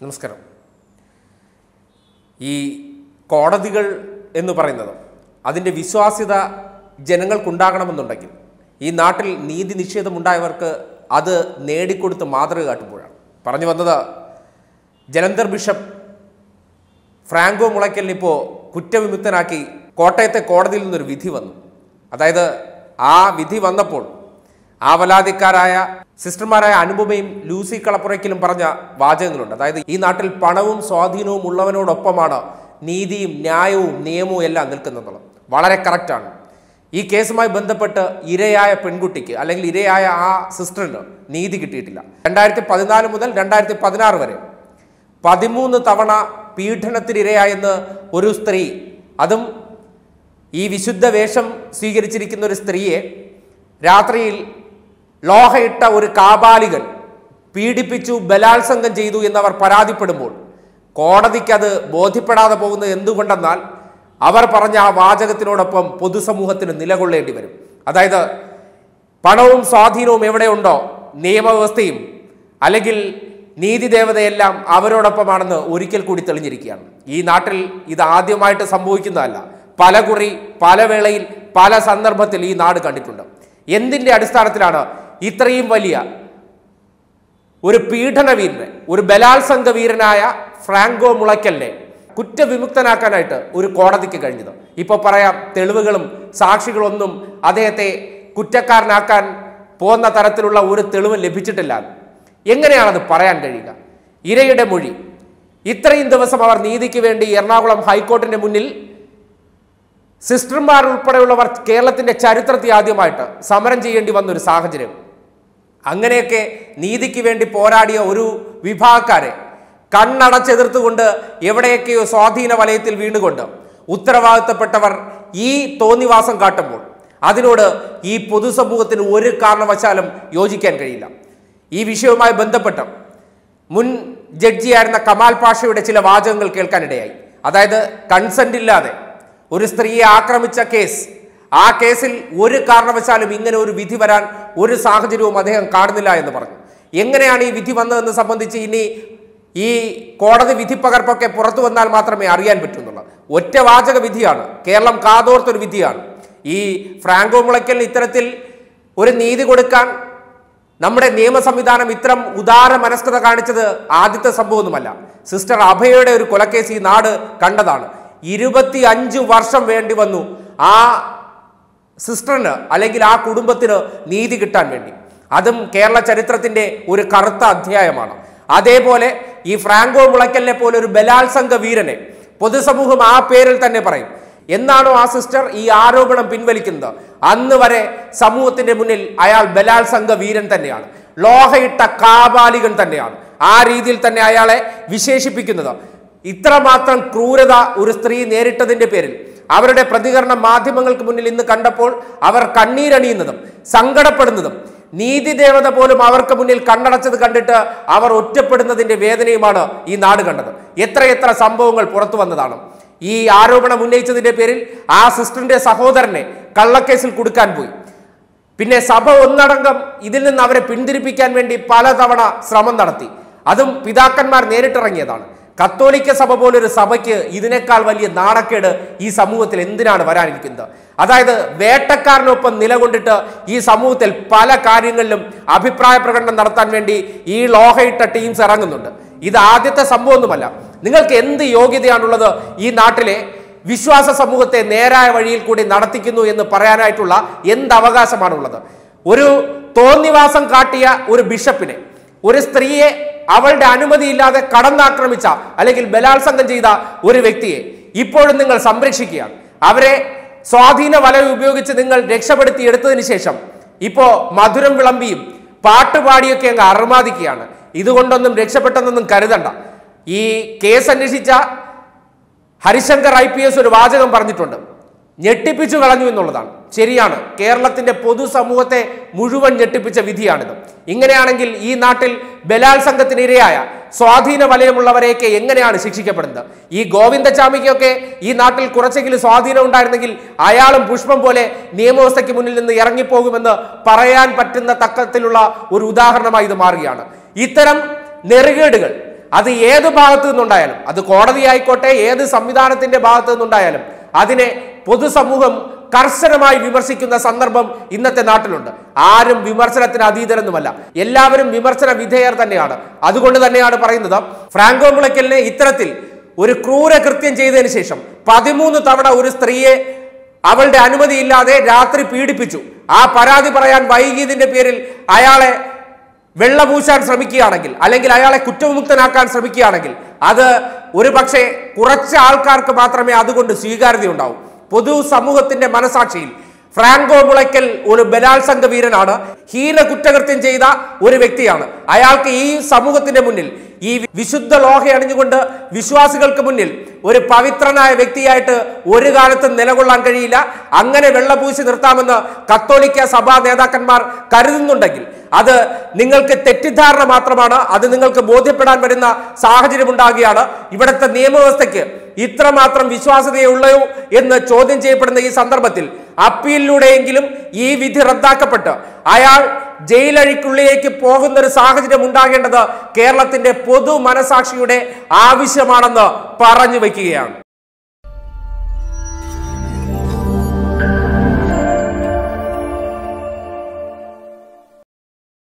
നമസ്കാരം. ഈ കോടതികൾ എന്ന് പറയുന്നത് അതിന്റെ വിശ്വാസ്യത ജനങ്ങൾക്കുണ്ടാകണമെന്നുണ്ടെങ്കിൽ ഈ നാട്ടിൽ നീതി നിഷേധമുണ്ടായവർക്ക് അത് നേടിക്കൊടുത്ത് മാതൃക കാട്ടുമ്പോഴാണ്. പറഞ്ഞു വന്നത് ജലന്ധർ ബിഷപ്പ് ഫ്രാങ്കോ മുളയ്ക്കലിന് ഇപ്പോൾ കുറ്റവിമുക്തനാക്കി കോട്ടയത്തെ കോടതിയിൽ നിന്നൊരു വിധി വന്നു. അതായത് ആ വിധി വന്നപ്പോൾ ആവലാതിക്കാരായ സിസ്റ്റർമാരായ അനുപമയും ലൂസി കളപ്പുറയ്ക്കലും പറഞ്ഞ വാചകങ്ങളുണ്ട്. അതായത് ഈ നാട്ടിൽ പണവും സ്വാധീനവും ഉള്ളവനോടൊപ്പമാണ് നീതിയും ന്യായവും നിയമവും എല്ലാം നിൽക്കുന്നെന്നുള്ളത് വളരെ കറക്റ്റാണ് ഈ കേസുമായി ബന്ധപ്പെട്ട് ഇരയായ പെൺകുട്ടിക്ക് അല്ലെങ്കിൽ ഇരയായ ആ സിസ്റ്ററിന് നീതി കിട്ടിയിട്ടില്ല. രണ്ടായിരത്തി പതിനാല് മുതൽ രണ്ടായിരത്തി പതിനാറ് വരെ പതിമൂന്ന് തവണ പീഡനത്തിനിരയായെന്ന് ഒരു സ്ത്രീ അതും ഈ വിശുദ്ധ വേഷം സ്വീകരിച്ചിരിക്കുന്ന ഒരു സ്ത്രീയെ രാത്രിയിൽ ലോഹയിട്ട ഒരു കാബാലികൻ പീഡിപ്പിച്ചു ബലാത്സംഗം ചെയ്തു എന്നവർ പരാതിപ്പെടുമ്പോൾ കോടതിക്കത് ബോധ്യപ്പെടാതെ പോകുന്നത് എന്തുകൊണ്ടെന്നാൽ അവർ പറഞ്ഞ ആ വാചകത്തിനോടൊപ്പം പൊതുസമൂഹത്തിന് നിലകൊള്ളേണ്ടി വരും. അതായത് പണവും സ്വാധീനവും എവിടെയുണ്ടോ നിയമവ്യവസ്ഥയും അല്ലെങ്കിൽ നീതി ദേവതയെല്ലാം അവരോടൊപ്പമാണെന്ന് ഒരിക്കൽ കൂടി തെളിഞ്ഞിരിക്കുകയാണ്. ഈ നാട്ടിൽ ഇത് ആദ്യമായിട്ട് സംഭവിക്കുന്നതല്ല. പല കുറി പല വേളയിൽ പല സന്ദർഭത്തിൽ ഈ നാട് കണ്ടിട്ടുണ്ട്. എന്തിന്റെ അടിസ്ഥാനത്തിലാണ് ഇത്രയും വലിയ ഒരു പീഡനവീരനെ ഒരു ബലാത്സംഗ വീരനായ ഫ്രാങ്കോ മുളയ്ക്കലിനെ കുറ്റവിമുക്തനാക്കാനായിട്ട് ഒരു കോടതിക്ക് കഴിഞ്ഞത്. ഇപ്പോൾ പറയാം തെളിവുകളും സാക്ഷികളൊന്നും അദ്ദേഹത്തെ കുറ്റക്കാരനാക്കാൻ പോകുന്ന തരത്തിലുള്ള ഒരു തെളിവ് ലഭിച്ചിട്ടില്ല. എങ്ങനെയാണത് പറയാൻ കഴിയുക? ഇരയുടെ മൊഴി. ഇത്രയും ദിവസം അവർ നീതിക്ക് വേണ്ടി എറണാകുളം ഹൈക്കോടതിന്റെ മുന്നിൽ സിസ്റ്റർമാർ ഉൾപ്പെടെയുള്ളവർ കേരളത്തിന്റെ ചരിത്രത്തിൽ ആദ്യമായിട്ട് സമരം ചെയ്യേണ്ടി വന്നൊരു സാഹചര്യം. അങ്ങനെയൊക്കെ നീതിക്ക് വേണ്ടി പോരാടിയ ഒരു വിഭാഗക്കാരെ കണ്ണടച്ചെതിർത്തുകൊണ്ട് എവിടെയൊക്കെയോ സ്വാധീന വലയത്തിൽ വീണുകൊണ്ട് ഉത്തരവാദിത്തപ്പെട്ടവർ ഈ തോന്നിവാസം കാട്ടുമ്പോൾ അതിനോട് ഈ പൊതുസമൂഹത്തിന് ഒരു കാരണവശാലും യോജിക്കാൻ കഴിയില്ല. ഈ വിഷയവുമായി ബന്ധപ്പെട്ട് മുൻ ജഡ്ജിയായിരുന്ന കമാൽ പാഷയുടെ ചില വാചകങ്ങൾ കേൾക്കാനിടയായി. അതായത് കൺസെന്റ് ഇല്ലാതെ ഒരു സ്ത്രീയെ ആക്രമിച്ച കേസ് ആ കേസിൽ ഒരു കാരണവശാലും ഇങ്ങനെ ഒരു വിധി വരാൻ ഒരു സാഹചര്യവും അദ്ദേഹം കാണുന്നില്ല എന്ന് പറഞ്ഞു. എങ്ങനെയാണ് ഈ വിധി വന്നതെന്ന് സംബന്ധിച്ച് ഇനി ഈ കോടതി വിധി പകർപ്പൊക്കെ പുറത്തു വന്നാൽ മാത്രമേ അറിയാൻ പറ്റുന്നുള്ളൂ ഒറ്റ വാചക വിധിയാണ്. കേരളം കാതോർത്തൊരു വിധിയാണ്. ഈ ഫ്രാങ്കോ മുളയ്ക്കലിന് ഇത്തരത്തിൽ ഒരു നീതി കൊടുക്കാൻ നമ്മുടെ നിയമ സംവിധാനം ഇത്തരം ഉദാര മനസ്കത കാണിച്ചത് ആദ്യത്തെ സംഭവമൊന്നുമല്ല. സിസ്റ്റർ അഭയയുടെ ഒരു കൊലക്കേസ് ഈ നാട് കണ്ടതാണ്. ഇരുപത്തി അഞ്ച് വർഷം വേണ്ടി വന്നു. ആ സിസ്റ്ററിന് അല്ലെങ്കിൽ ആ കുടുംബത്തിന് നീതി കിട്ടാൻ വേണ്ടി. അതും കേരള ചരിത്രത്തിന്റെ ഒരു കറുത്ത അധ്യായമാണ്. അതേപോലെ ഈ ഫ്രാങ്കോ മുളയ്ക്കലിനെ പോലെ ഒരു ബലാത്സംഗ വീരനെ പൊതുസമൂഹം ആ പേരിൽ തന്നെ പറയും. എന്നാണോ ആ സിസ്റ്റർ ഈ ആരോപണം പിൻവലിക്കുന്നത്? അന്ന് വരെ സമൂഹത്തിന്റെ മുന്നിൽ അയാൾ ബലാത്സംഗ വീരൻ തന്നെയാണ്. ലോഹയിട്ട കാബാലികൻ തന്നെയാണ്. ആ രീതിയിൽ തന്നെ അയാളെ വിശേഷിപ്പിക്കുന്നത്. ഇത്രമാത്രം ക്രൂരത ഒരു സ്ത്രീ നേരിട്ടതിന്റെ പേരിൽ അവരുടെ പ്രതികരണം മാധ്യമങ്ങൾക്ക് മുന്നിൽ ഇന്ന് കണ്ടപ്പോൾ അവർ കണ്ണീരണിയുന്നതും സങ്കടപ്പെടുന്നതും നീതി ദേവത പോലും അവർക്ക് മുന്നിൽ കണ്ണടച്ചത് കണ്ടിട്ട് അവർ ഒറ്റപ്പെടുന്നതിന്റെ വേദനയുമാണ് ഈ നാട് കണ്ടത്. എത്രയെത്ര സംഭവങ്ങൾ പുറത്തു വന്നതാണ്. ഈ ആരോപണം ഉന്നയിച്ചതിന്റെ പേരിൽ ആ സിസ്റ്ററിന്റെ സഹോദരനെ കള്ളക്കേസിൽ കൊടുക്കാൻ പോയി. പിന്നെ സഭ ഒന്നടങ്കം ഇതിൽ നിന്ന് അവരെ പിന്തിരിപ്പിക്കാൻ വേണ്ടി പലതവണ ശ്രമം നടത്തി. അതും പിതാക്കന്മാർ നേരിട്ടിറങ്ങിയതാണ്. കത്തോലിക്ക സഭ പോലൊരു സഭയ്ക്ക് ഇതിനേക്കാൾ വലിയ നാണക്കേട് ഈ സമൂഹത്തിൽ എന്തിനാണ് വരാനിരിക്കുന്നത്? അതായത് വേട്ടക്കാരനൊപ്പം നിലകൊണ്ടിട്ട് ഈ സമൂഹത്തിൽ പല കാര്യങ്ങളിലും അഭിപ്രായ പ്രകടനം നടത്താൻ വേണ്ടി ഈ ലോഹയിട്ട ടീംസ് ഇറങ്ങുന്നുണ്ട്. ഇത് ആദ്യത്തെ സംഭവമൊന്നുമല്ല. നിങ്ങൾക്ക് എന്ത് യോഗ്യതയാണുള്ളത് ഈ നാട്ടിലെ വിശ്വാസ സമൂഹത്തെ നേരായ വഴിയിൽ കൂടി നടത്തിക്കുന്നു എന്ന് പറയാനായിട്ടുള്ള എന്ത് അവകാശമാണുള്ളത്? ഒരു തോന്നിവാസം കാട്ടിയ ഒരു ബിഷപ്പിനെ ഒരു സ്ത്രീയെ അവളുടെ അനുമതിയില്ലാതെ കടന്നാക്രമിച്ച അല്ലെങ്കിൽ ബലാത്സംഗം ചെയ്ത ഒരു വ്യക്തിയെ ഇപ്പോഴും നിങ്ങൾ സംരക്ഷിക്കുക അവരെ സ്വാധീന വലവ് ഉപയോഗിച്ച് നിങ്ങൾ രക്ഷപ്പെടുത്തി എടുത്തതിന് ശേഷം ഇപ്പോൾ മധുരം വിളമ്പിയും പാട്ടുപാടിയൊക്കെ അങ്ങ് അർമാദിക്കുകയാണ് ഇതുകൊണ്ടൊന്നും രക്ഷപ്പെട്ടെന്നൊന്നും കരുതണ്ട. ഈ കേസ് അന്വേഷിച്ച ഹരിശങ്കർ ഐ ഒരു വാചകം പറഞ്ഞിട്ടുണ്ട്. ഞെട്ടിപ്പിച്ചു കളഞ്ഞു എന്നുള്ളതാണ്. ശരിയാണ്. കേരളത്തിന്റെ പൊതുസമൂഹത്തെ മുഴുവൻ ഞെട്ടിപ്പിച്ച വിധിയാണിത്. ഇങ്ങനെയാണെങ്കിൽ ഈ നാട്ടിൽ ബലാത്സംഗത്തിനിരയായ സ്വാധീന വലയമുള്ളവരെയൊക്കെ എങ്ങനെയാണ് ശിക്ഷിക്കപ്പെടുന്നത്? ഈ ഗോവിന്ദചാമിക്കൊക്കെ ഈ നാട്ടിൽ കുറച്ചെങ്കിലും സ്വാധീനം ഉണ്ടായിരുന്നെങ്കിൽ അയാളും പുഷ്പം പോലെ നിയമവ്യവസ്ഥയ്ക്ക് മുന്നിൽ നിന്ന് ഇറങ്ങിപ്പോകുമെന്ന് പറയാൻ പറ്റുന്ന തക്കത്തിലുള്ള ഒരു ഉദാഹരണമായി ഇത് മാറുകയാണ്. ഇത്തരം നെറുകേടുകൾ അത് ഏത് ഭാഗത്തു നിന്നുണ്ടായാലും അത് കോടതി ആയിക്കോട്ടെ ഏത് സംവിധാനത്തിന്റെ ഭാഗത്തു നിന്നുണ്ടായാലും അതിനെ പൊതുസമൂഹം കർശനമായി വിമർശിക്കുന്ന സന്ദർഭം ഇന്നത്തെ നാട്ടിലുണ്ട്. ആരും വിമർശനത്തിന് അതീതരൊന്നുമല്ല. എല്ലാവരും വിമർശന വിധേയർ തന്നെയാണ്. അതുകൊണ്ട് തന്നെയാണ് പറയുന്നത് ഫ്രാങ്കോ മുളയ്ക്കലിനെ ഇത്തരത്തിൽ ഒരു ക്രൂര കൃത്യം ചെയ്തതിന് ശേഷം പതിമൂന്ന് തവണ ഒരു സ്ത്രീയെ അവളുടെ അനുമതിയില്ലാതെ രാത്രി പീഡിപ്പിച്ചു. ആ പരാതി പറയാൻ വൈകിയതിന്റെ പേരിൽ അയാളെ വെള്ളപൂശാൻ ശ്രമിക്കുകയാണെങ്കിൽ അല്ലെങ്കിൽ അയാളെ കുറ്റവിമുക്തനാക്കാൻ ശ്രമിക്കുകയാണെങ്കിൽ അത് ഒരു പക്ഷേ കുറച്ച് ആൾക്കാർക്ക് മാത്രമേ അതുകൊണ്ട് സ്വീകാര്യത ഉണ്ടാവൂ പൊതു സമൂഹത്തിന്റെ മനസാക്ഷിയിൽ ഫ്രാങ്കോ മുളയ്ക്കൽ ഒരു ബലാത്സംഗ വീരനാണ്. ഹീന കുറ്റകൃത്യം ചെയ്ത ഒരു വ്യക്തിയാണ്. അയാൾക്ക് ഈ സമൂഹത്തിന്റെ മുന്നിൽ ഈ വിശുദ്ധ ലോഹ അണിഞ്ഞുകൊണ്ട് വിശ്വാസികൾക്ക് മുന്നിൽ ഒരു പവിത്രനായ വ്യക്തിയായിട്ട് ഒരു കാലത്തും നിലകൊള്ളാൻ കഴിയില്ല. അങ്ങനെ വെള്ളപൂശി നിർത്താമെന്ന് കത്തോലിക്ക സഭാ നേതാക്കന്മാർ കരുതുന്നുണ്ടെങ്കിൽ അത് നിങ്ങൾക്ക് തെറ്റിദ്ധാരണ മാത്രമാണ് അത് നിങ്ങൾക്ക് ബോധ്യപ്പെടാൻ വരുന്ന സാഹചര്യം ഉണ്ടാകുകയാണ് ഇവിടുത്തെ നിയമവ്യവസ്ഥയ്ക്ക് ഇത്രമാത്രം വിശ്വാസ്യതയുള്ളൂ എന്ന് ചോദ്യം ചെയ്യപ്പെടുന്ന ഈ സന്ദർഭത്തിൽ അപ്പീലിലൂടെയെങ്കിലും ഈ വിധി റദ്ദാക്കപ്പെട്ട് അയാൾ ജയിലഴിക്കുള്ളിലേക്ക് പോകുന്ന ഒരു സാഹചര്യം ഉണ്ടാകേണ്ടത് കേരളത്തിന്റെ പൊതു മനസാക്ഷിയുടെ ആവശ്യമാണെന്ന് പറഞ്ഞു വയ്ക്കുകയാണ്.